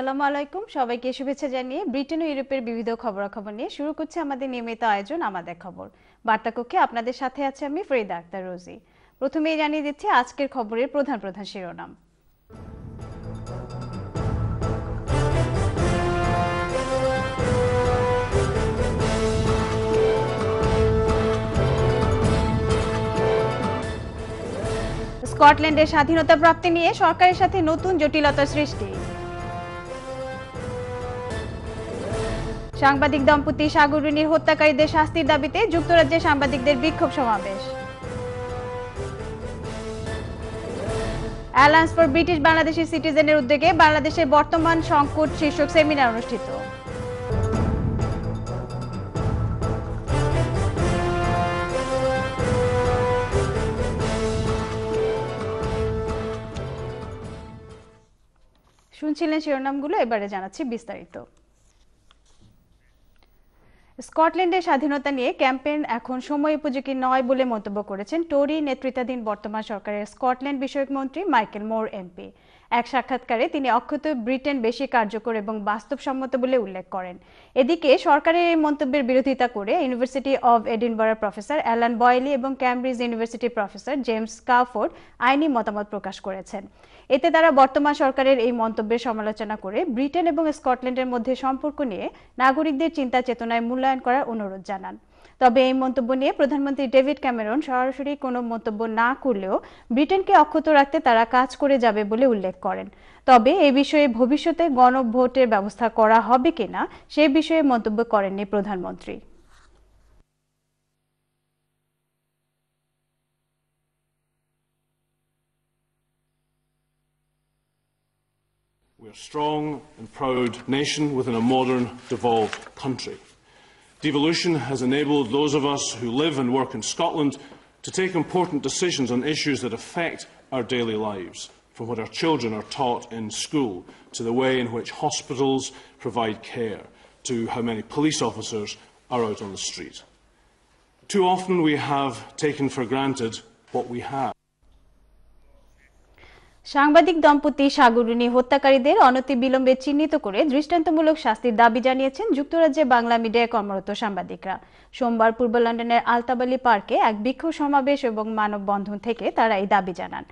আসসালামু আলাইকুম। সবাইকে শুভেচ্ছা জানিয়ে ব্রিটেন ও ইউরোপের বিবিধ খবরাখবর নিয়ে শুরু করছে আমাদের নিয়মিত আয়োজন, আমাদের খবর। বার্তা কক্ষে আপনাদের সাথে আছে আমি ফরিদা আক্তার রোজি। প্রথমেই জানিয়ে দিচ্ছি আজকের খবরের প্রধান প্রধান শিরোনাম। স্কটল্যান্ডের স্বাধীনতা প্রাপ্তি নিয়ে সরকারের সাথে নতুন জটিলতা সৃষ্টি। সাংবাদিক দম্পতি সাগরুনির হত্যাকারীদের শাস্তির দাবিতে যুক্তরাজ্যে সাংবাদিকদের বিক্ষোভ সমাবেশ। অ্যালায়েন্স ফর ব্রিটিশ বাংলাদেশি সিটিজেনের উদ্যোগে বাংলাদেশের বর্তমান সংকট শীর্ষক সেমিনার অনুষ্ঠিত। শুনছিলেন শিরোনামগুলো, এবারে জানাচ্ছি বিস্তারিত। স্কটল্যান্ডের স্বাধীনতা নিয়ে ক্যাম্পেইন এখন সময় উপযোগী নয় বলে মন্তব্য করেছেন টোরি নেতৃত্বাধীন বর্তমান সরকারের স্কটল্যান্ড বিষয়ক মন্ত্রী মাইকেল মোর, এমপি। এক সাক্ষাৎকারে তিনি অক্ষত ব্রিটেন বেশি কার্যকর এবং বাস্তবসম্মত বলে উল্লেখ করেন। এদিকে সরকারের এই মন্তব্যের বিরোধিতা করে ইউনিভার্সিটি অব এডিনবরার প্রফেসর অ্যালান বয়েলি এবং Cambridge University professor James Crawford আইনি মতামত প্রকাশ করেছেন। এতে তারা বর্তমান সরকারের এই মন্তব্যের সমালোচনা করে ব্রিটেন এবং স্কটল্যান্ডের মধ্যে সম্পর্ক নিয়ে নাগরিকদের চিন্তা চেতনায় মূল্যায়ন করার অনুরোধ জানান। তবে এই মন্তব্য নিয়ে প্রধানমন্ত্রী ডেভিড ক্যামেরন সরাসরি কোনো মন্তব্য না করলেও ব্রিটেনকে অক্ষত রাখতে তারা কাজ করে যাবে বলে উল্লেখ করেন। তবে এ বিষয়ে ভবিষ্যতে গণভোটের ব্যবস্থা করা হবে কিনা সে বিষয়ে মন্তব্য করেননি প্রধানমন্ত্রী। We are a strong and proud nation within a modern, devolved country. Devolution has enabled those of us who live and work in Scotland to take important decisions on issues that affect our daily lives, from what our children are taught in school to the way in which hospitals provide care to how many police officers are out on the street. Too often we have taken for granted what we have. সাংবাদিক দম্পতি সাগরুনি হত্যাকারীদের অনতি বিলম্বে চিহ্নিত করে দৃষ্টান্তমূলক শাস্তির দাবি জানিয়েছেন যুক্তরাজ্যে বাংলা মিডিয়ায় কর্মরত সাংবাদিকরা। সোমবার পূর্ব লন্ডনের আলতাবালি পার্কে এক বিক্ষোভ সমাবেশ এবং মানববন্ধন থেকে তারা এই দাবি জানান।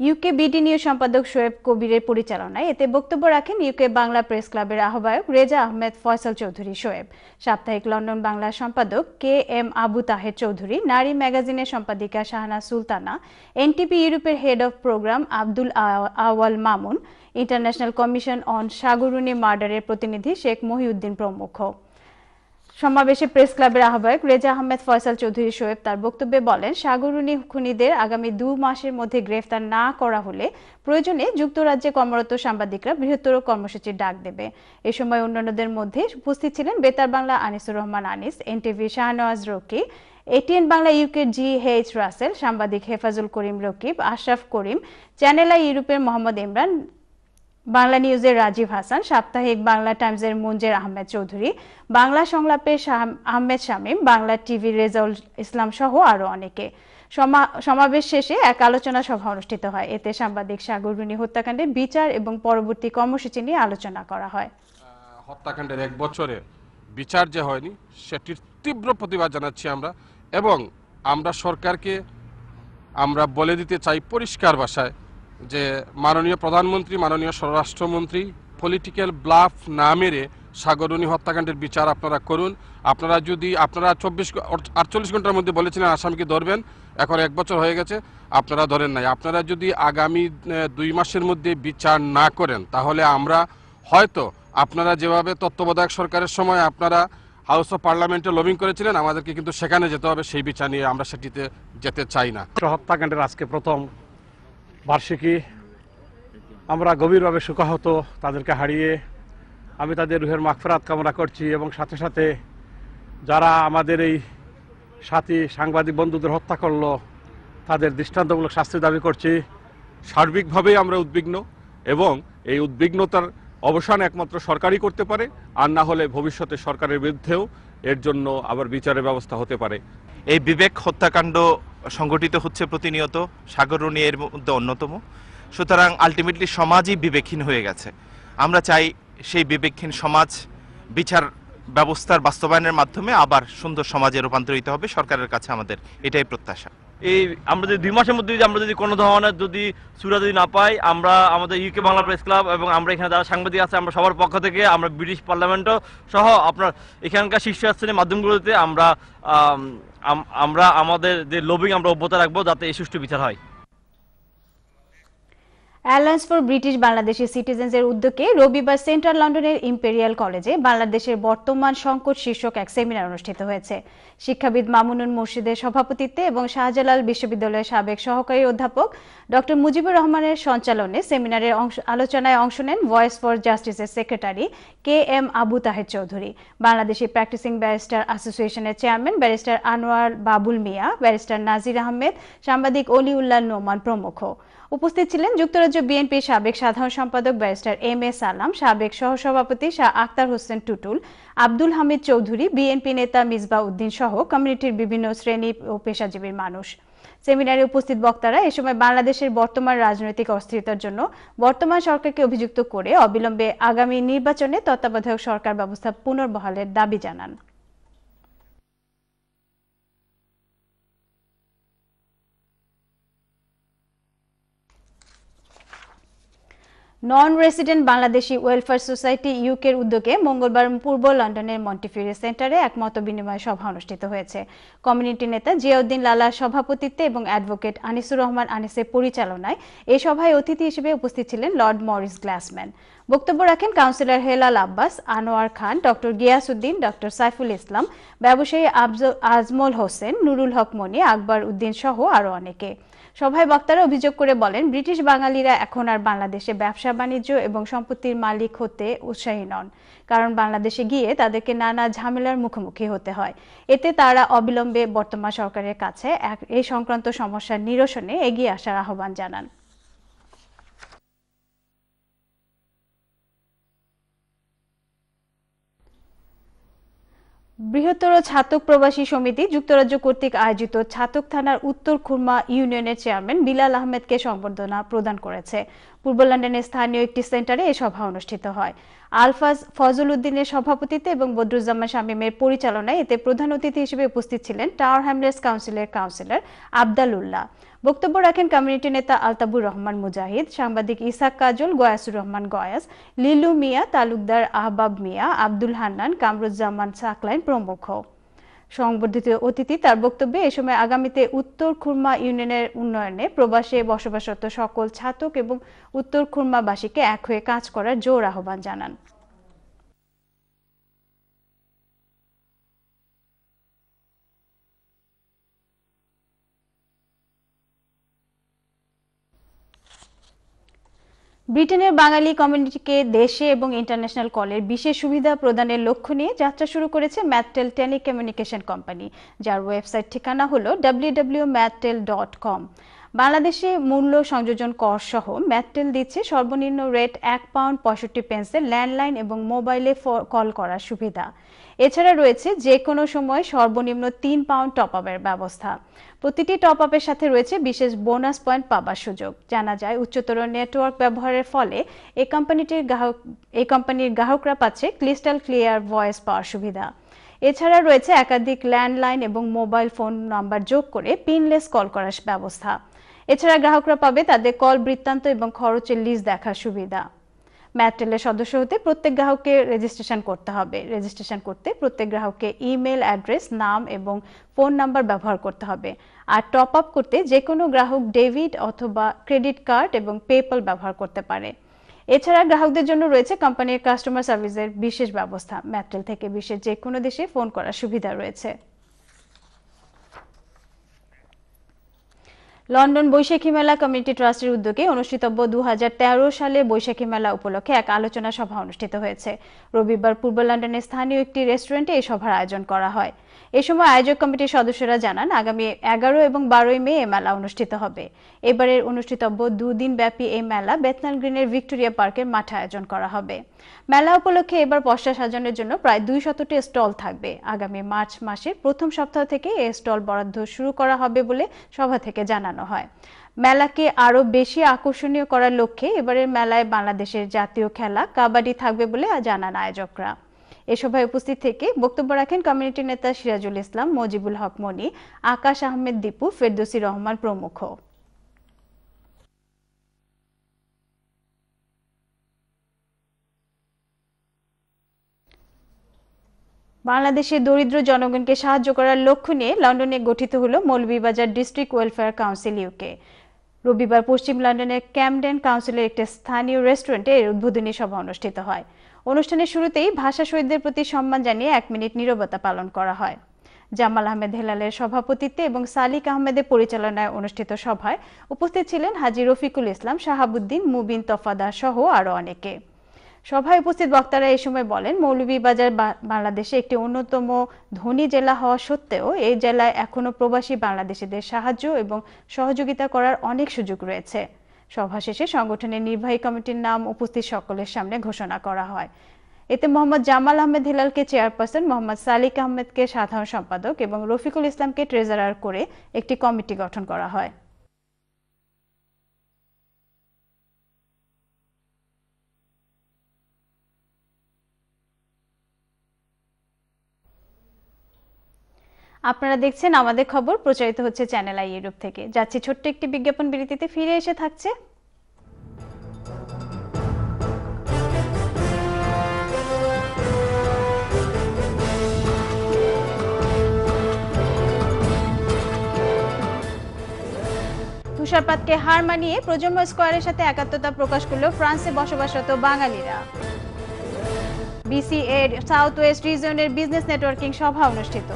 ইউকে বিডি নিউজ সম্পাদক শোয়েব কবিরের পরিচালনায় এতে বক্তব্য রাখেন ইউকে বাংলা প্রেস ক্লাবের আহ্বায়ক রেজা আহমেদ ফয়সাল চৌধুরী শোয়েব। সাপ্তাহিক লন্ডন বাংলা সম্পাদক কে এম আবু তাহের চৌধুরী, নারী ম্যাগাজিনের সম্পাদিকা শাহানা সুলতানা এনটিপি ইউরোপের head of programme Abdul Awal Mamun, International Commission on Sagar Runi মার্ডারের প্রতিনিধি শেখ মহিউদ্দিন প্রমুখ। সমাবেশে প্রেস ক্লাবের আহ্বায়ক রেজা আহমেদ ফয়সাল চৌধুরী শোয়েব তার বক্তব্যে বলেন, সাগরুনি খুনিদের আগামী দু মাসের মধ্যে গ্রেফতার না করা হলে প্রয়োজনে যুক্তরাজ্যে কর্মরত সাংবাদিকরা বৃহত্তর কর্মসূচির ডাক দেবে। এ সময় অন্যান্যদের মধ্যে উপস্থিত ছিলেন বেতার বাংলা আনিসুর রহমান আনিস, এনটিভি শাহনওয়াজ রকি এটিএন বাংলা ইউকের জি এইচ রাসেল, সাংবাদিক হেফাজুল করিম রকিব, আশরাফ করিম, চ্যানেল আই ইউরোপের মোহাম্মদ ইমরান বাংলা নিউজের রাজীব হাসান, সাপ্তাহিক বাংলা টাইমসের মঞ্জের আহমেদ চৌধুরী, বাংলা সংলাপের আহমেদ শামীম, বাংলা টিভি রেজাউল ইসলাম সহ আরও অনেকে। সমাবেশ শেষে এক আলোচনা সভা অনুষ্ঠিত হয়। এতে সাংবাদিক সাগররুনি হত্যাকাণ্ডের বিচার এবং পরবর্তী কর্মসূচি নিয়ে আলোচনা করা হয়। হত্যাকাণ্ডের এক বছরে বিচার যে হয়নি, সেটির তীব্র প্রতিবাদ জানাচ্ছি আমরা এবং আমরা সরকারকে আমরা বলে দিতে চাই পরিষ্কার ভাষায় যে মাননীয় প্রধানমন্ত্রী, মাননীয় স্বরাষ্ট্রমন্ত্রী পলিটিক্যাল ব্লাফ না মেরে সাগরণী হত্যাকাণ্ডের বিচার আপনারা করুন। আপনারা যদি, আপনারা চব্বিশ আটচল্লিশ ঘণ্টার মধ্যে বলেছিলেন আসামিকে ধরবেন, এখন এক বছর হয়ে গেছে, আপনারা ধরেন নাই। আপনারা যদি আগামী দুই মাসের মধ্যে বিচার না করেন, তাহলে আমরা হয়তো আপনারা যেভাবে তত্ত্বাবধায়ক সরকারের সময় আপনারা হাউস অফ পার্লামেন্টে লবিং করেছিলেন, আমাদেরকে কিন্তু সেখানে যেতে হবে, সেই বিচার নিয়ে আমরা সেটিতে যেতে চাই না। হত্যাকাণ্ডের আজকে প্রথম বার্ষিকী। আমরা গভীরভাবে শোকাহত, তাদেরকে হারিয়ে আমি তাদের রুহের মাগফেরাত কামনা করছি এবং সাথে সাথে যারা আমাদের এই সাথী সাংবাদিক বন্ধুদের হত্যা করল, তাদের দৃষ্টান্তমূলক শাস্তি দাবি করছি। সার্বিকভাবেই আমরা উদ্বিগ্ন এবং এই উদ্বিগ্নতার অবসান একমাত্র সরকারই করতে পারে, আর না হলে ভবিষ্যতে সরকারের বিরুদ্ধেও এর জন্য আবার বিচারের ব্যবস্থা হতে পারে। এই বিবেক হত্যাকাণ্ড সংগঠিত হচ্ছে প্রতিনিয়ত। সাগরণী এর মধ্যে অন্যতম। সুতরাং আলটিমেটলি সমাজই বিবেকহীন হয়ে গেছে। আমরা চাই সেই বিবেকহীন সমাজ বিচার ব্যবস্থার বাস্তবায়নের মাধ্যমে আবার সুন্দর সমাজে রূপান্তরিত হবে। সরকারের কাছে আমাদের এটাই প্রত্যাশা। এই আমরা যদি দুই মাসের মধ্যে যদি আমরা যদি কোনো ধরনের যদি সুরা যদি না পাই আমরা আমাদের ইউকে বাংলা প্রেস ক্লাব এবং আমরা এখানে যারা সাংবাদিক আছে আমরা সবার পক্ষ থেকে আমরা ব্রিটিশ পার্লামেন্টও সহ আপনার এখানকার শীর্ষস্থানীয় মাধ্যমগুলোতে আমরা আম, আম- আমরা আমাদের যে লবিং আমরা অব্যাহত রাখব যাতে এই সুষ্ঠু বিচার হয়। অ্যালায়েন্স ফর ব্রিটিশ বাংলাদেশি সিটিজেন্সের উদ্যোগে রবিবার সেন্ট্রাল লন্ডনের ইম্পেরিয়াল কলেজে বাংলাদেশের বর্তমান সংকট শীর্ষক এক সেমিনার অনুষ্ঠিত হয়েছে। শিক্ষাবিদ মামুনুন মুর্শিদের সভাপতিত্বে এবং শাহজালাল বিশ্ববিদ্যালয়ের সাবেক সহকারী অধ্যাপক ডক্টর মুজিবুর রহমানের সঞ্চালনে সেমিনারের আলোচনায় অংশ নেন ভয়েস ফর জাস্টিসের secretary K M Abu Taher Chowdhury. Bangladeshi practising barrister অ্যাসোসিয়েশনের chairman barrister Anwar Babul Mia, barrister Nazir Ahmed, সাংবাদিক অলিউল্লাহ নোমান প্রমুখ। উপস্থিত ছিলেন যুক্তরাজ্য বিএনপির সাবেক সাধারণ সম্পাদক ব্যারিস্টার এম এ সালাম, সাবেক সহসভাপতি শাহ আক্তার হোসেন টুটুল, আব্দুল হামিদ চৌধুরী, বিএনপি নেতা মিসবা উদ্দিন সহ কমিউনিটির বিভিন্ন শ্রেণি ও পেশাজীবীর মানুষ। সেমিনারে উপস্থিত বক্তারা এ সময় বাংলাদেশের বর্তমান রাজনৈতিক অস্থিরতার জন্য বর্তমান সরকারকে অভিযুক্ত করে অবিলম্বে আগামী নির্বাচনে তত্ত্বাবধায়ক সরকার ব্যবস্থা পুনর্বহালের দাবি জানান। Non Resident Bangladeshi Welfare Society ইউকের উদ্যোগে মঙ্গলবার পূর্ব লন্ডনের মন্টিফিউরি সেন্টারে এক মত বিনিময় সভা অনুষ্ঠিত হয়েছে। কমিউনিটি নেতা জিয়াউদ্দিন লালার সভাপতিত্বে এবং অ্যাডভোকেট আনিসুর রহমান আনিসের পরিচালনায় এই সভায় অতিথি হিসেবে উপস্থিত ছিলেন লর্ড মরিস গ্লাসম্যান। বক্তব্য রাখেন councillor Helal Abbas, Anwar Khan, doctor Giasuddin, doctor Saiful Islam, ব্যবসায়ী আজমল হোসেন, নুরুল হক মনি, আকবর উদ্দিন সহ আরও অনেকে। সভায় বক্তারা অভিযোগ করে বলেন, ব্রিটিশ বাঙালিরা এখন আর বাংলাদেশে ব্যবসা বাণিজ্য এবং সম্পত্তির মালিক হতে উৎসাহী নন, কারণ বাংলাদেশে গিয়ে তাদেরকে নানা ঝামেলার মুখোমুখি হতে হয়। এতে তারা অবিলম্বে বর্তমান সরকারের কাছে এই সংক্রান্ত সমস্যার নিরসনে এগিয়ে আসার আহ্বান জানান। বৃহত্তর ছাতক প্রবাসী সমিতি যুক্তরাজ্য কর্তৃক আয়োজিত ছাতক থানার উত্তর খুরমা ইউনিয়নের চেয়ারম্যান বিলাল আহমেদকে সংবর্ধনা প্রদান করেছে। পূর্ব লন্ডনের স্থানীয় একটি সেন্টারে এই সভা অনুষ্ঠিত হয়। আলফাজ ফজল উদ্দিনের সভাপতিত্বে এবং বদরুজ্জামান শামীমের পরিচালনায় এতে প্রধান অতিথি হিসেবে উপস্থিত ছিলেন টাওয়ার হ্যামলেটস কাউন্সিলের কাউন্সিলর আবদাল উল্লাহ বক্তব্য রাখেন কমিউনিটি নেতা আলতাবুর রহমান মুজাহিদ, সাংবাদিক ইসাক কাজল, গয়াসুর রহমান গয়াস, লিলু মিয়া, তালুকদার আহবাব মিয়া, আব্দুল হান্নান, কামরুজ্জামান সাকলাইন প্রমুখ। সংবর্ধিত অতিথি তার বক্তব্যে এ সময় আগামীতে উত্তর খুরমা ইউনিয়নের উন্নয়নে প্রবাসে বসবাসরত সকল ছাতক এবং উত্তর খুরমাবাসীকে এক হয়ে কাজ করার জোর আহ্বান জানান। ব্রিটেনের বাঙালি কমিউনিটিকে দেশে এবং ইন্টারন্যাশনাল কলের বিশেষ সুবিধা প্রদানের লক্ষ্য নিয়ে যাত্রা শুরু করেছে ম্যাটটেল টেলিকমিউনিকেশন কোম্পানি, যার ওয়েবসাইট ঠিকানা হলো www.mattel.com বাংলাদেশে মূল্য সংযোজন কর সহ ম্যাটটেল দিচ্ছে সর্বনিম্ন রেট এক পাউন্ড পঁয়ষট্টি পেন্সের ল্যান্ডলাইন এবং মোবাইলে কল করার সুবিধা। এছাড়া রয়েছে যে কোনো সময় সর্বনিম্ন তিন পাউন্ড টপ আপের ব্যবস্থা। প্রতিটি টপ আপের সাথে রয়েছে বিশেষ বোনাস পয়েন্ট পাবার সুযোগ। জানা যায়, উচ্চতর নেটওয়ার্ক ব্যবহারের ফলে এই কোম্পানিটির গ্রাহক এই কোম্পানির গ্রাহকরা পাচ্ছে ক্রিস্টাল ক্লিয়ার ভয়েস পাওয়ার সুবিধা। এছাড়া রয়েছে একাধিক ল্যান্ডলাইন এবং মোবাইল ফোন নাম্বার যোগ করে পিনলেস কল করার ব্যবস্থা। এছাড়া গ্রাহকরা পাবে তাদের কল, বৃত্তান্ত এবং খরচের লিস্ট দেখার সুবিধা। ম্যাট্রেলের সদস্য হতে প্রত্যেক গ্রাহককে রেজিস্ট্রেশন করতে হবে। রেজিস্ট্রেশন করতে প্রত্যেক গ্রাহককে ইমেল অ্যাড্রেস নাম এবং ফোন নাম্বার ব্যবহার করতে হবে। আর টপ আপ করতে যে কোনো গ্রাহক ডেবিট অথবা ক্রেডিট কার্ড এবং পেপল ব্যবহার করতে পারে। এছাড়া গ্রাহকদের জন্য রয়েছে কোম্পানির কাস্টমার সার্ভিসের বিশেষ ব্যবস্থা। ম্যাট্রেল থেকে বিশ্বের যে কোনো দেশে ফোন করার সুবিধা রয়েছে। লন্ডন বৈশাখী মেলা কমিউনিটি ট্রাস্টের উদ্যোগে অনুষ্ঠিতব্য দু হাজার তেরো সালে বৈশাখী মেলা উপলক্ষে এক আলোচনা সভা অনুষ্ঠিত হয়েছে। রবিবার পূর্ব লন্ডনের স্থানীয় একটি রেস্টুরেন্টে এই সভার আয়োজন করা হয়। এ সময় আয়োজক কমিটির সদস্যরা জানান, আগামী এগারো এবং বারোই মে এ মেলা অনুষ্ঠিত হবে। এবারের অনুষ্ঠিতব্য দুদিন ব্যাপী এই মেলা বেতনাল গ্রিনের ভিক্টোরিয়া পার্কের মাঠে আয়োজন করা হবে। মেলা উপলক্ষে এবার পশরা সাজানোর জন্য প্রায় দুই শতটি স্টল থাকবে। আগামী মার্চ মাসের প্রথম সপ্তাহ থেকে এই স্টল বরাদ্দ শুরু করা হবে বলে সভা থেকে জানানো হয়। মেলাকে আরও বেশি আকর্ষণীয় করার লক্ষ্যে এবারের মেলায় বাংলাদেশের জাতীয় খেলা কাবাডি থাকবে বলে জানান আয়োজকরা। এ সভায় উপস্থিত থেকে বক্তব্য রাখেন কমিউনিটি নেতা সিরাজুল ইসলাম, মজিবুল হক মনি, আকাশ আহমেদ দীপু, ফেরদৌসি রহমান প্রমুখ। বাংলাদেশের দরিদ্র জনগণকে সাহায্য করার লক্ষ্য নিয়ে লন্ডনে গঠিত হলো Moulvibazar District Welfare Council UK রবিবার পশ্চিম লন্ডনের ক্যামডেন কাউন্সিলের একটি স্থানীয় রেস্টুরেন্টে এর উদ্বোধনী সভা অনুষ্ঠিত হয়। অনুষ্ঠানের শুরুতেই ভাষা শহীদদের প্রতি সম্মান জানিয়ে এক মিনিট নীরবতা পালন করা হয়। জামাল আহমেদ হেলালের সভাপতিত্বে এবং সালিক আহমেদের পরিচালনায় অনুষ্ঠিত সভায় উপস্থিত ছিলেন হাজি রফিকুল ইসলাম, শাহাবুদ্দিন, মুবিন তফাদার সহ আরও অনেকে। সভায় উপস্থিত বক্তারা এই সময় বলেন, মৌলভীবাজার বাংলাদেশে একটি অন্যতম ধনী জেলা হওয়া সত্ত্বেও এই জেলায় এখনও প্রবাসী বাংলাদেশিদের সাহায্য এবং সহযোগিতা করার অনেক সুযোগ রয়েছে। সভা শেষে সংগঠনের নির্বাহী কমিটির নাম উপস্থিত সকলের সামনে ঘোষণা করা হয়। এতে মোহাম্মদ জামাল আহমেদ হিলালকে চেয়ারপারসন, মোহাম্মদ সালিক আহমেদকে সাধারণ সম্পাদক এবং রফিকুল ইসলামকে ট্রেজারার করে একটি কমিটি গঠন করা হয়। আপনারা দেখছেন আমাদের খবর, প্রচারিত হচ্ছে চ্যানেল আই ইউরোপ থেকে। যাচ্ছি ছোট্ট একটি বিজ্ঞাপন বিরতিতে, ফিরে এসে থাকছে। তুষারপাতকে হার মানিয়ে প্রজন্ম স্কোয়ারের সাথে একাত্মতা প্রকাশ করল ফ্রান্সে বসবাসরত বাঙালিরা। বিসিএ সাউথ ওয়েস্ট রিজনের বিজনেস নেটওয়ার্কিং সভা অনুষ্ঠিত।